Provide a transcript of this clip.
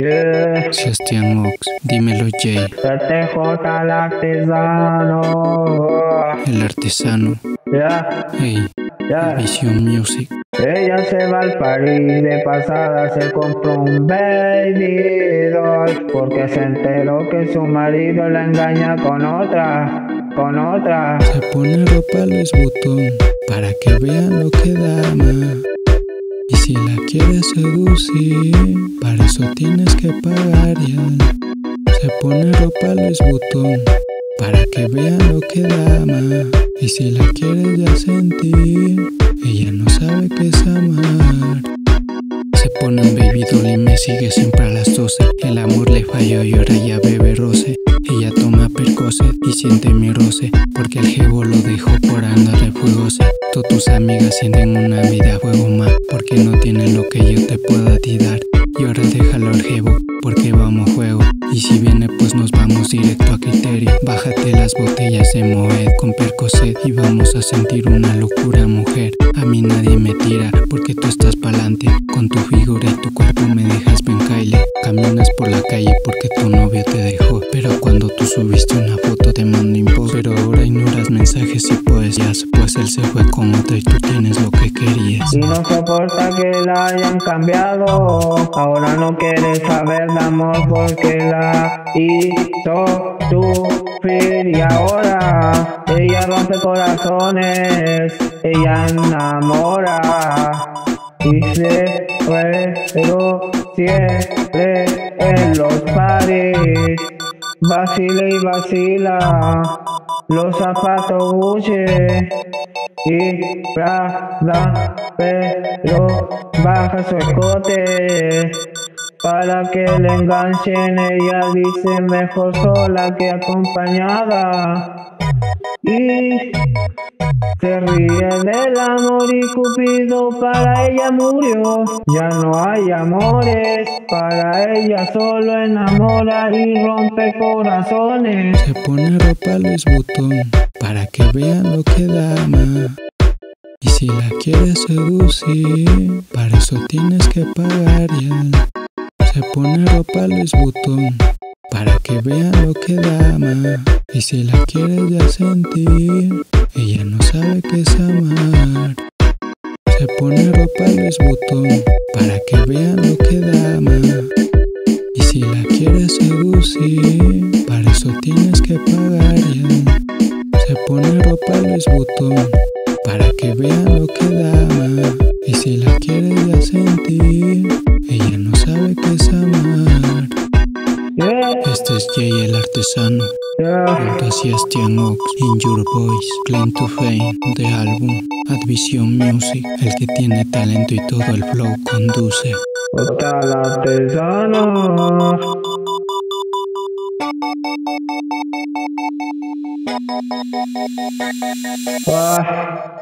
Yeah. Sebastián Ox, dímelo Jay, el artesano. el artesano, Ya, hey, ya. Vision Music, Ella se va al París de pasada, se compró un baby doll porque se enteró que su marido la engaña con otra, con otra. se pone ropa Luis Butón, para que vean lo que dama. Si la quieres seducir, para eso tienes que pagar ya. Se pone ropa Luis Butón, para que vean lo que dama. Y si la quieres ya sentir, ella no sabe qué es amar. Se pone un baby doll y me sigue siempre a las 12 El amor le falló y ahora ya bebe roce Ella toma y siente mi roce Porque el jevo lo dejó por andar de fuegose Todas tus amigas sienten una vida fuego más Porque no tienen lo que yo te pueda a ti dar Y ahora déjalo al jevo porque vamos juego. Y si viene pues nos vamos directo a criterio. Bájate las botellas de Moet con percocet Y vamos a sentir una locura mujer. A mí nadie me tira porque tú estás pa'lante. Con tu figura y tu cuerpo me dejas bencaile Caminas por la calle porque tu novio te dejó. Pero cuando tú subiste una foto te mando impost Pero ahora ignoras mensajes y poesías se fue con otra y tú tienes lo que querías Y no soporta que la hayan cambiado. Ahora no quiere saber de amor porque la hizo sufrir. Y ahora ella rompe corazones, ella enamora. Y se fue, pero en los paris. Vacila y vacila, los zapatos Gucci y Prada, pero baja su escote para que le enganchen. Ella dice mejor sola que acompañada y se ríe del amor y Cupido para ella murió. Ya no hay amores, para ella solo enamora y rompe corazones. Se pone ropa Luis Butón para que vean lo que dama. Y si la quieres seducir, para eso tienes que pagar ya. Se pone ropa Luis Butón para que vean lo que dama. Y si la quieres ya sentir, ella no sabe qué es amar. Se pone ropa Luis Butón para que vean lo que dama. Y si la quieres seducir, para eso tienes que pagar ya. Se pone ropa Luis Butón para que vean lo que dama. Y si la quieres ya sentir, ella no sabe qué es amar. Este es Jay el artesano, junto a In Your Voice, Claim to Fame, de álbum, Advision Music, el que tiene talento y todo el flow conduce. Artesano. Ah.